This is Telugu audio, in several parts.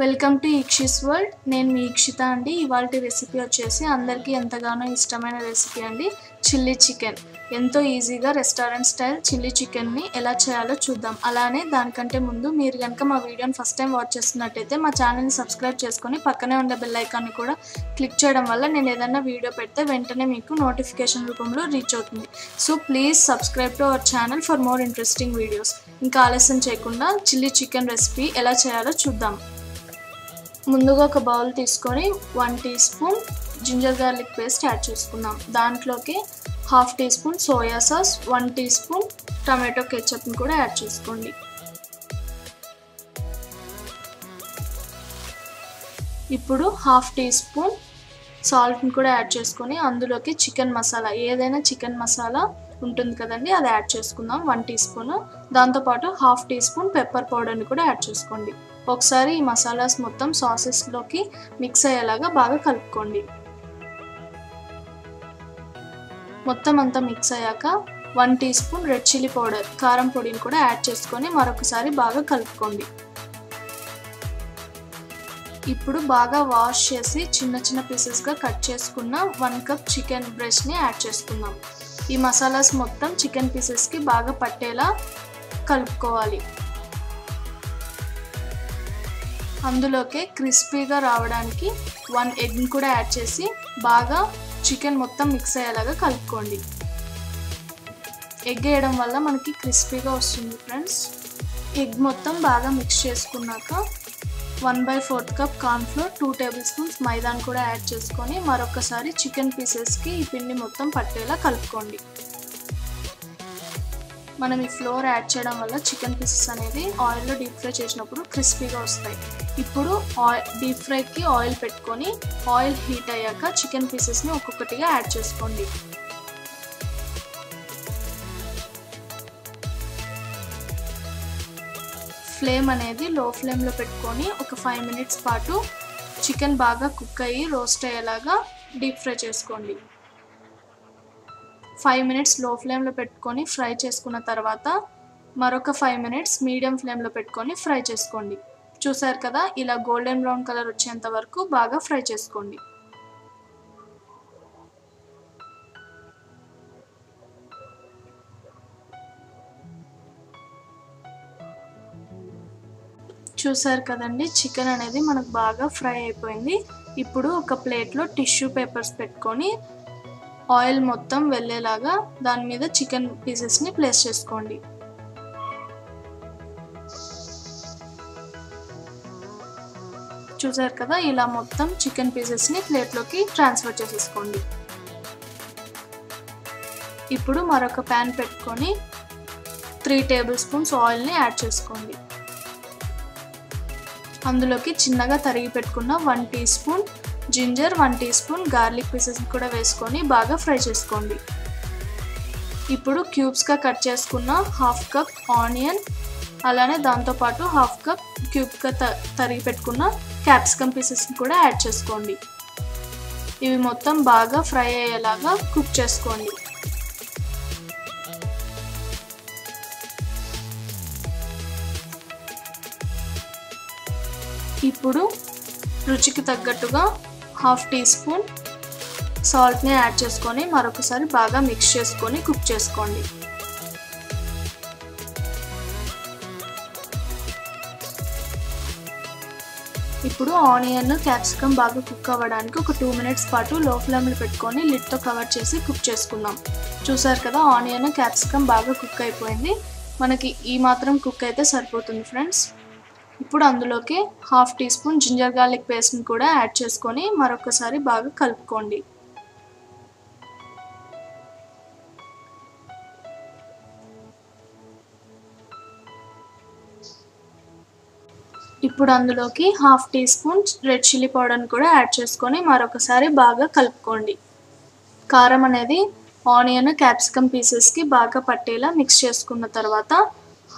Welcome to ఈక్షిస్ world. నేను మీ ఈక్షిత అండి. ఇవాళ రెసిపీ వచ్చేసి అందరికీ ఎంతగానో ఇష్టమైన రెసిపీ అండి. Chilli chicken. ఎంతో ఈజీగా రెస్టారెంట్ స్టైల్ చిల్లీ చికెన్ని ఎలా చేయాలో చూద్దాం. అలానే దానికంటే ముందు మీరు కనుక మా వీడియోని ఫస్ట్ టైం వాచ్ చేస్తున్నట్టయితే మా ఛానల్ని సబ్స్క్రైబ్ చేసుకొని పక్కనే ఉండే బెల్ ఐకాన్ని కూడా క్లిక్ చేయడం వల్ల నేను ఏదైనా వీడియో పెడితే వెంటనే మీకు నోటిఫికేషన్ రూపంలో రీచ్ అవుతుంది. So please subscribe to our channel for more interesting videos ఇంకా ఆలస్యం చేయకుండా చిల్లీ చికెన్ రెసిపీ ఎలా చేయాలో చూద్దాం. ముందుగా ఒక బౌల్ తీసుకొని one teaspoon ginger garlic paste add చేసుకుందాం దాంట్లోకి half teaspoon soya sauce one teaspoon tomato కెచప్ని కూడా యాడ్ చేసుకోండి. ఇప్పుడు హాఫ్ టీ స్పూన్ సాల్ట్ని కూడా యాడ్ చేసుకొని అందులోకి చికెన్ మసాలా ఏదైనా చికెన్ మసాలా ఉంటుంది కదండి అది యాడ్ చేసుకుందాం. One teaspoon. దాంతోపాటు హాఫ్ టీ స్పూన్ పెప్పర్ పౌడర్ని కూడా యాడ్ చేసుకోండి. ఒకసారి ఈ మసాలాస్ మొత్తం సాసెస్లోకి మిక్స్ అయ్యేలాగా బాగా కలుపుకోండి. మొత్తం అంతా మిక్స్ అయ్యాక one teaspoon red chilli powder కారం పొడిని కూడా యాడ్ చేసుకొని మరొకసారి బాగా కలుపుకోండి. ఇప్పుడు బాగా వాష్ చేసి చిన్న చిన్న పీసెస్గా కట్ చేసుకున్న వన్ కప్ చికెన్ బ్రెస్ట్ని యాడ్ చేసుకుందాం. ఈ మసాలాస్ మొత్తం చికెన్ పీసెస్కి బాగా పట్టేలా కలుపుకోవాలి. అందులోకే క్రిస్పీగా రావడానికి వన్ ఎగ్ని కూడా యాడ్ చేసి బాగా చికెన్ మొత్తం మిక్స్ అయ్యేలాగా కలుపుకోండి. ఎగ్ వేయడం వల్ల మనకి క్రిస్పీగా వస్తుంది ఫ్రెండ్స్. ఎగ్ మొత్తం బాగా మిక్స్ చేసుకున్నాక one by fourth cup cornflour two tablespoons Maidan కూడా యాడ్ చేసుకొని మరొకసారి చికెన్ పీసెస్కి ఈ పిండి మొత్తం పట్టేలా కలుపుకోండి. మనం ఈ ఫ్లోర్ యాడ్ చేయడం వల్ల చికెన్ పీసెస్ అనేది ఆయిల్లో డీప్ ఫ్రై చేసినప్పుడు క్రిస్పీగా వస్తాయి. ఇప్పుడు ఆయిల్ డీప్ ఫ్రైకి ఆయిల్ పెట్టుకొని ఆయిల్ హీట్ అయ్యాక చికెన్ పీసెస్ని ఒక్కొక్కటిగా యాడ్ చేసుకోండి. ఫ్లేమ్ అనేది లో ఫ్లేమ్లో పెట్టుకొని ఒక ఫైవ్ మినిట్స్ పాటు చికెన్ బాగా కుక్ అయ్యి రోస్ట్ అయ్యేలాగా డీప్ ఫ్రై చేసుకోండి. ఫైవ్ మినిట్స్లో ఫ్లేమ్లో పెట్టుకొని ఫ్రై చేసుకున్న తర్వాత మరొక ఫైవ్ మినిట్స్ మీడియం ఫ్లేమ్లో పెట్టుకొని ఫ్రై చేసుకోండి. చూసారు కదా ఇలా గోల్డెన్ బ్రౌన్ కలర్ వచ్చేంత వరకు బాగా ఫ్రై చేసుకోండి. చూసారు కదండి చికెన్ అనేది మనకు బాగా ఫ్రై అయిపోయింది. ఇప్పుడు ఒక ప్లేట్లో టిష్యూ పేపర్స్ పెట్టుకొని ఆయిల్ మొత్తం వెళ్ళేలాగా దాని మీద చికెన్ పీసెస్ని ప్లేస్ చేసుకోండి. చూసారు కదా ఇలా మొత్తం చికెన్ పీసెస్ని ప్లేట్లోకి ట్రాన్స్ఫర్ చేసేసుకోండి. ఇప్పుడు మరొక ప్యాన్ పెట్టుకొని త్రీ టేబుల్ స్పూన్స్ ఆయిల్ని యాడ్ చేసుకోండి. అందులోకి చిన్నగా తరిగి పెట్టుకున్న one teaspoon ginger one teaspoon garlic pieces కూడా వేసుకొని బాగా ఫ్రై చేసుకోండి. ఇప్పుడు క్యూబ్స్గా కట్ చేసుకున్న హాఫ్ కప్ ఆనియన్ అలానే దాంతోపాటు హాఫ్ కప్ క్యూబ్గా త తరిగి పెట్టుకున్న క్యాప్సికమ్ పీసెస్ని కూడా యాడ్ చేసుకోండి. ఇవి మొత్తం బాగా ఫ్రై అయ్యేలాగా కుక్ చేసుకోండి. ఇప్పుడు రుచికి తగ్గట్టుగా హాఫ్ టీ స్పూన్ సాల్ట్ని యాడ్ చేసుకొని మరొకసారి బాగా మిక్స్ చేసుకొని కుక్ చేసుకోండి. ఇప్పుడు ఆనియన్ క్యాప్సికమ్ బాగా కుక్ అవ్వడానికి ఒక టూ మినిట్స్ పాటు లో ఫ్లేమ్లో పెట్టుకొని లిడ్తో కవర్ చేసి కుక్ చేసుకుందాం. చూసారు కదా ఆనియన్ క్యాప్సికమ్ బాగా కుక్ అయిపోయింది. మనకి ఈ మాత్రం కుక్ అయితే సరిపోతుంది ఫ్రెండ్స్ ఇప్పుడు అందులోకి half teaspoon ginger garlic పేస్ట్ని కూడా యాడ్ చేసుకొని మరొకసారి బాగా కలుపుకోండి. ఇప్పుడు అందులోకి half teaspoon red chilli పౌడర్ని కూడా యాడ్ చేసుకొని మరొకసారి బాగా కలుపుకోండి. కారం అనేది ఆనియన్ క్యాప్సికమ్ పీసెస్కి బాగా పట్టేలా మిక్స్ చేసుకున్న తర్వాత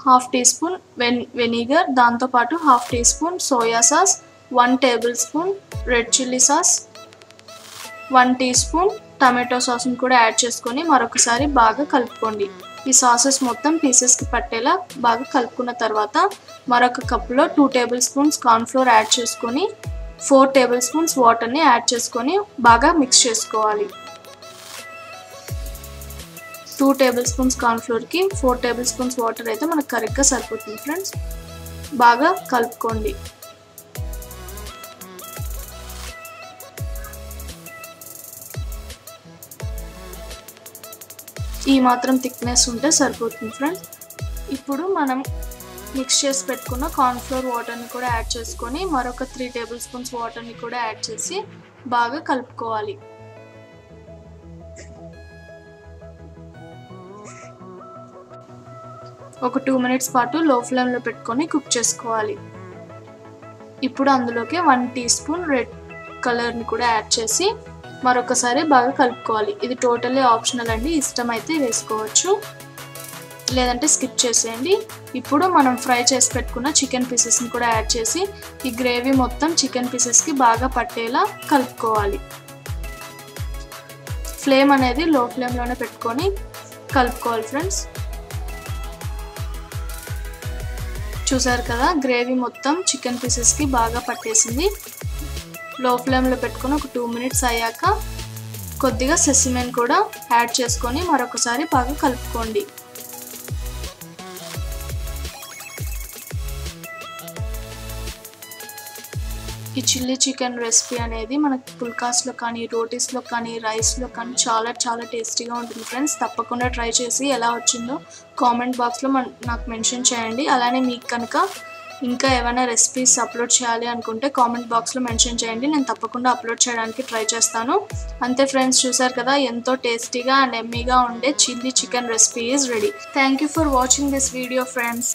హాఫ్ టీ స్పూన్ వెన్ వెనిగర్ దాంతోపాటు half teaspoon soya sauce one tablespoon red chilli sauce one teaspoon tomato సాస్ని కూడా యాడ్ చేసుకొని మరొకసారి బాగా కలుపుకోండి. ఈ సాసెస్ మొత్తం పీసెస్కి పట్టేలా బాగా కలుపుకున్న తర్వాత మరొక కప్లో two tablespoons cornflour add చేసుకొని ఫోర్ టేబుల్ స్పూన్స్ వాటర్ని యాడ్ చేసుకొని బాగా మిక్స్ చేసుకోవాలి. టూ టేబుల్ స్పూన్స్ కార్న్ఫ్లోర్కి ఫోర్ టేబుల్ స్పూన్స్ వాటర్ అయితే మనకు కరెక్ట్గా సరిపోతుంది ఫ్రెండ్స్. బాగా కలుపుకోండి. ఈ మాత్రం థిక్నెస్ ఉంటే సరిపోతుంది ఫ్రెండ్స్. ఇప్పుడు మనం మిక్స్ చేసి పెట్టుకున్న కార్న్ఫ్లోర్ వాటర్ని కూడా యాడ్ చేసుకొని మరొక త్రీ టేబుల్ స్పూన్స్ వాటర్ని కూడా యాడ్ చేసి బాగా కలుపుకోవాలి. ఒక టూ మినిట్స్ పాటు లో ఫ్లేమ్లో పెట్టుకొని కుక్ చేసుకోవాలి. ఇప్పుడు అందులోకి వన్ టీ స్పూన్ రెడ్ కలర్ని కూడా యాడ్ చేసి మరొకసారి బాగా కలుపుకోవాలి. ఇది టోటల్లీ ఆప్షనల్ అండి. ఇష్టమైతే వేసుకోవచ్చు. లేదంటే స్కిప్ చేసేయండి. ఇప్పుడు మనం ఫ్రై చేసి పెట్టుకున్న చికెన్ పీసెస్ని కూడా యాడ్ చేసి ఈ గ్రేవీ మొత్తం చికెన్ పీసెస్కి బాగా పట్టేలా కలుపుకోవాలి. ఫ్లేమ్ అనేది లో ఫ్లేమ్లోనే పెట్టుకొని కలుపుకోవాలి ఫ్రెండ్స్. చూసారు కదా గ్రేవీ మొత్తం చికెన్ పీసెస్కి బాగా పట్టేసింది. లో ఫ్లేమ్లో పెట్టుకొని ఒక టూ మినిట్స్ అయ్యాక కొద్దిగా సెసిమెన్ కూడా యాడ్ చేసుకొని మరొకసారి బాగా కలుపుకోండి. ఈ చిల్లీ చికెన్ రెసిపీ అనేది మనకి పుల్కాస్లో కానీ రోటీస్లో కానీ రైస్లో కానీ చాలా చాలా టేస్టీగా ఉంటుంది ఫ్రెండ్స్. తప్పకుండా ట్రై చేసి ఎలా వచ్చిందో కామెంట్ బాక్స్లో మన నాకు మెన్షన్ చేయండి. అలానే మీకు కనుక ఇంకా ఏమైనా రెసిపీస్ అప్లోడ్ చేయాలి అనుకుంటే కామెంట్ బాక్స్లో మెన్షన్ చేయండి. నేను తప్పకుండా అప్లోడ్ చేయడానికి ట్రై చేస్తాను. అంతే ఫ్రెండ్స్ చూసారు కదా ఎంతో టేస్టీగా అండ్ ఎమ్మీగా ఉండే chilli chicken recipe is ready thank you for watching this video friends